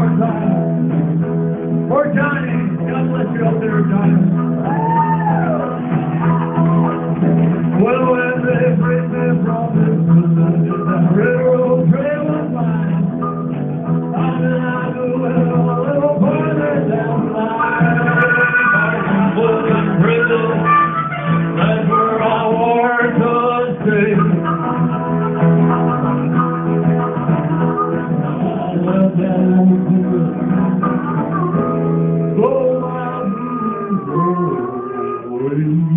for Tom. For Johnny. God bless you out there, Johnny. Well, when they bring me from this position, that railroad trail was mine. I mean, I do it a little further down the line. Was in prison. That's where I wore to stay. Thank you.